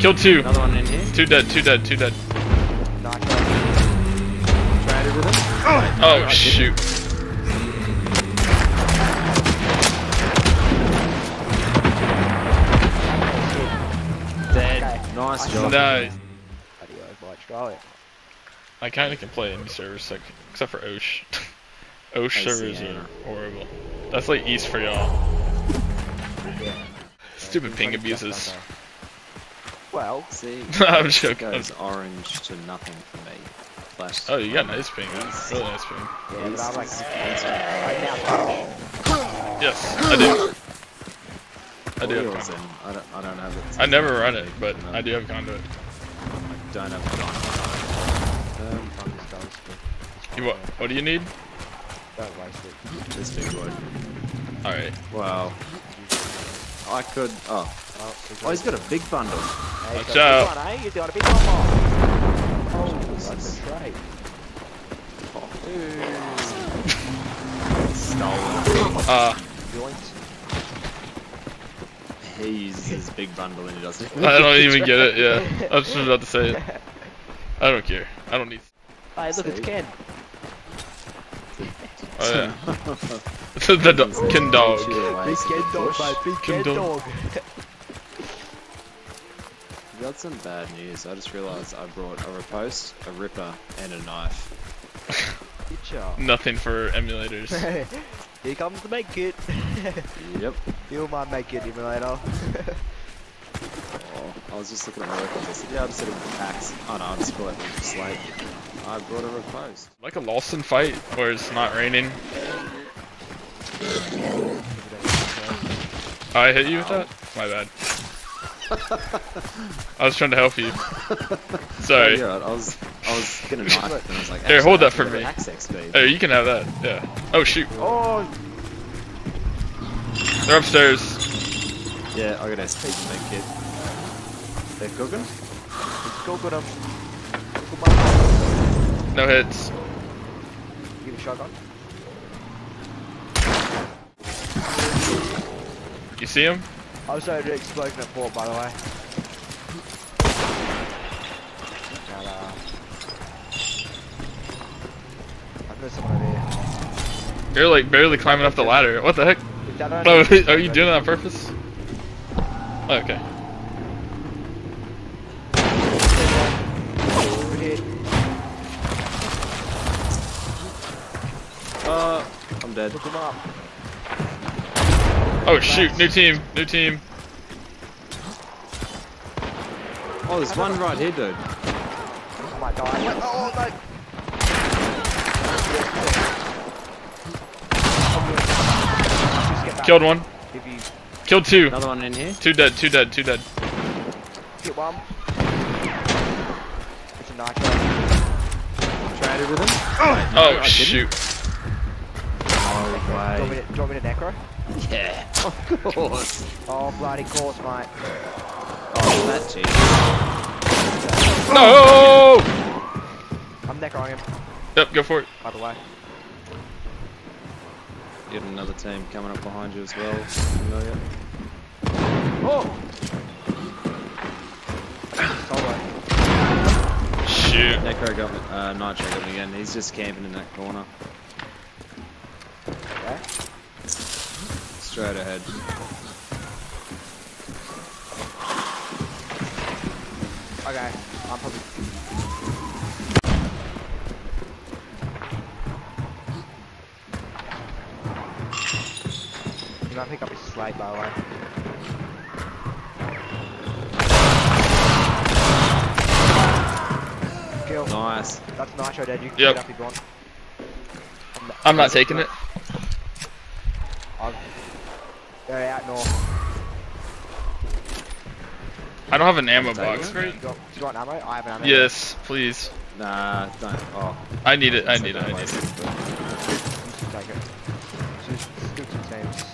Killed two. Another one in here. Two dead, two dead, two dead. Nitro. Traded with him. Oh, shoot. Dead. Okay. Nice I job. Nice. Bloody Overwatch. I kinda can play any servers, like, except for Osh. Osh servers are horrible. That's like East for y'all. Stupid ping Everybody just abuses. Don't know. Well, See, I'm it joking. goes orange to nothing for me. Flash. Oh, you got nice ping. That's really nice ping. yeah, but I'm like, East is- right now, Yes, I do. I do have conduit. I don't, I don't have it. I never run it, but I do have conduit. I don't have it on. Um, I'm just ghost, but You what? What do you need? don't waste it. this big boy. Alright. Wow. I could. Oh, Oh, he's got a big bundle. Hey, Watch he's got a out. big one, eh? He's got a big one, Mark. Oh, Jesus. that's a trade. Stolen. Uh, Yoinks. He uses his big bundle and he doesn't. I don't even get it, yeah. I was just about to say it. I don't care. I don't need. Hey, look, it's See? Ken. Oh, yeah. the do- Ken dog. Big Ken dog, mate. Big Ken Ken dog. Dog. We got some bad news. I just realised I brought a riposte, a ripper, and a knife. Good job. Nothing for emulators. Here comes the make kit. Yep. Feel my make kit emulator. Oh, I was just looking at my records. I said, yeah, I'm sitting with packs. Oh no, I'm just collecting from slate. I brought a riposte. like a Lawson fight where it's not raining. I hit you with that? My bad. I was trying to help you. Sorry. Yeah, I was, I was gonna it, and I was like, Here, actually, hold that for me. Hey, you can have that. Yeah. Oh shoot. oh, They're upstairs. Yeah, I gotta SP to that kid. They're cooking. go good man. No hits. Give a shotgun. You see him? I was at an explosion at port, by the way. And, uh, I think there's someone over here. You're like barely climbing up the ladder. What the heck? Oh, are you doing it on purpose? Okay. Uh, I'm dead. Look him up. Oh shoot, new team, new team. Oh, there's one right here, dude. I might die. Oh, no. Just. Killed one. Killed two. Another one in here. Two dead, two dead, two dead. get one. It's a nitro. Traded with him. Oh I didn't. shoot. No Do you want me to, do you want me to necro? Yeah, of course. Oh, bloody course, mate. Oh, that cheap. No! I'm necroing him, Yep, go for it. by the way. You got another team coming up behind you as well. Familiar. Oh! Shoot. Necro got me. Uh, Nitro got me again. He's just camping in that corner. Okay. Straight ahead. Okay. I'm probably. You might pick up his slate, by the way. Kill. Nice. That's Nitro dead. You can Yep. pick it up if you want. I'm not taking it. I've... They're out north. I don't have an ammo box it? for You got, do you want ammo? I have an ammo. Yes, please. Nah, don't. Oh, I need it, I need it, I need it. but- You can take it. So just still two teams.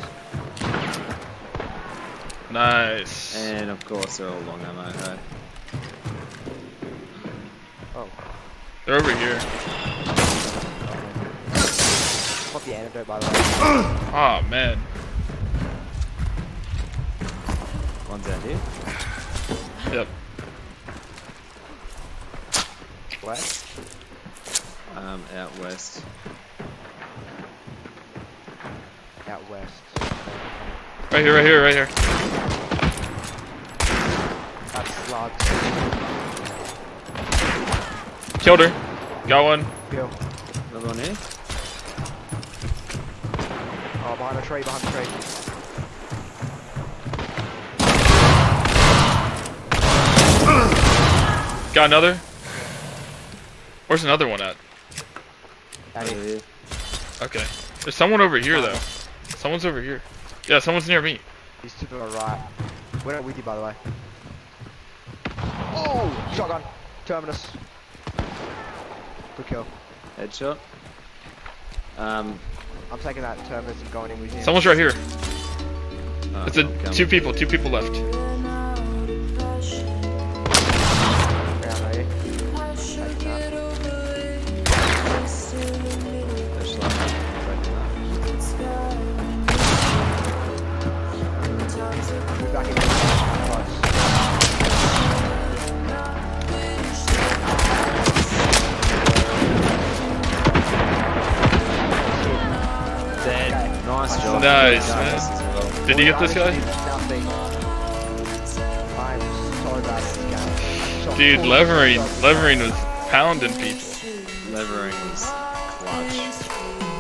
Nice. And of course, they're all long ammo. Hey. Oh. They're over here. Pop the antidote, by the way. Oh man. that here. Yep. West? Um, out west. Out west. Right here, right here, right here. That's locked. Killed her. Got one. Kill. Another one here. Oh, behind a tree, behind a tree. Got another. Where's another one at? That Over is. here. Okay. There's someone over here though. Someone's over here. Yeah, someone's near me. He's to the right. We're not with you, by the way. Oh! Shotgun. Terminus. Good kill. Headshot. Um, I'm taking that terminus and going in with you. Someone's right here. oh, It's a I'm coming. two people. Two people left. Nice, man. Did you get this guy? Dude, levering, levering was pounding people. Levering was clutch.